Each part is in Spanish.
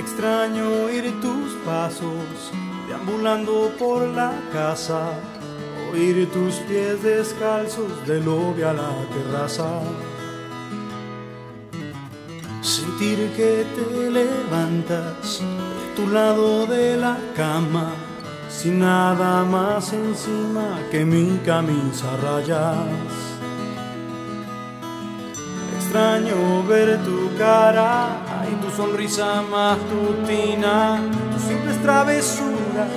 Extraño oír tus pasos deambulando por la casa, oír tus pies descalzos de lobby a la terraza. Sentir que te levantas de tu lado de la cama, sin nada más encima que mi camisa rayas. Extraño ver tu cara tu sonrisa matutina, tus simples travesuras,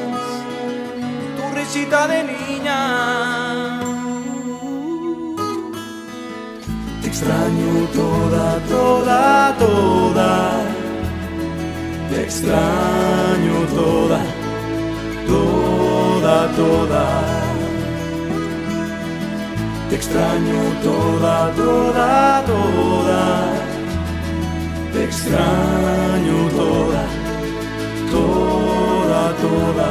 tu risita de niña. Te extraño toda, toda, toda. Te extraño toda, toda, toda. Te extraño toda, toda, toda. Extraño toda, toda, toda.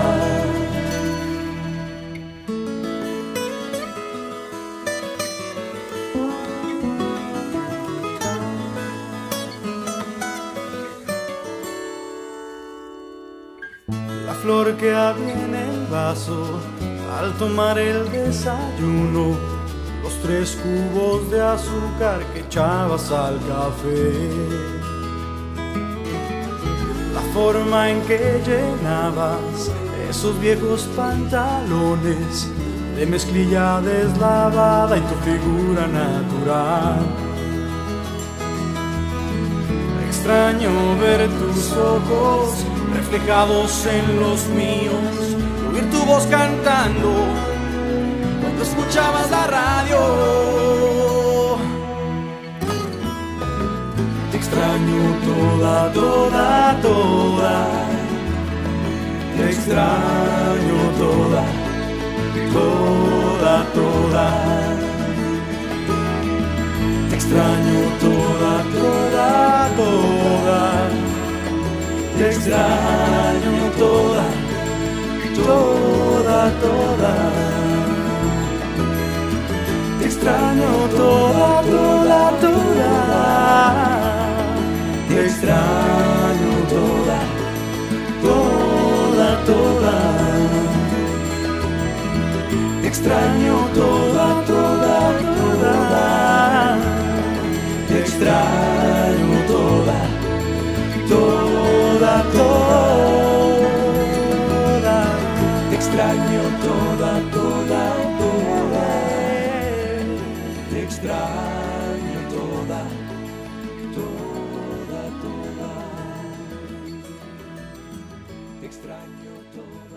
La flor que había en el vaso al tomar el desayuno, los tres cubos de azúcar que echabas al café. Forma en que llenabas esos viejos pantalones de mezclilla deslavada y tu figura natural. Extraño ver tus ojos reflejados en los míos, oír tu voz cantando cuando escuchabas toda, toda, toda. Te extraño toda, toda, toda. Te extraño toda, toda, toda. Te extraño toda, toda, toda. Te extraño toda, toda, toda. Te extraño toda, toda, toda. Te extraño toda, toda, toda. Te extraño toda, toda, toda. Te extraño toda, toda, toda. Te extraño extraño todo.